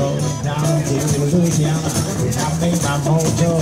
go down to Louisiana. I made my mojo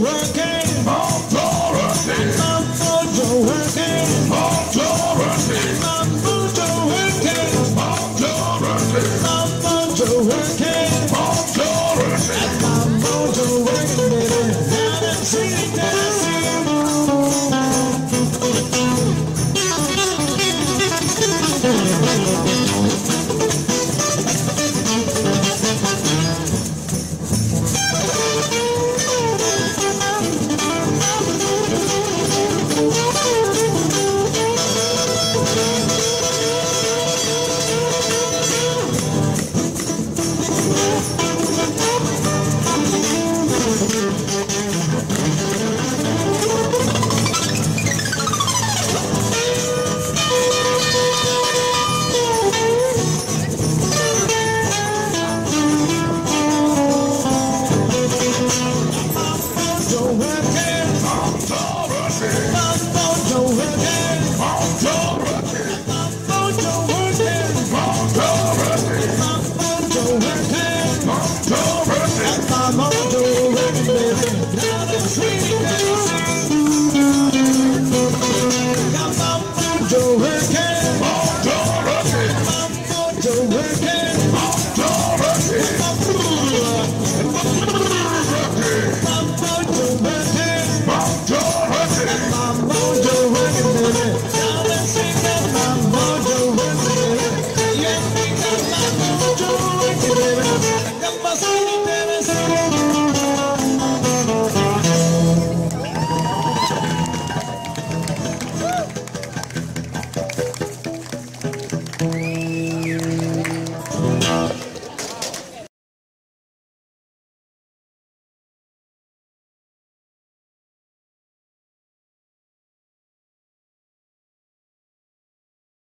working. world.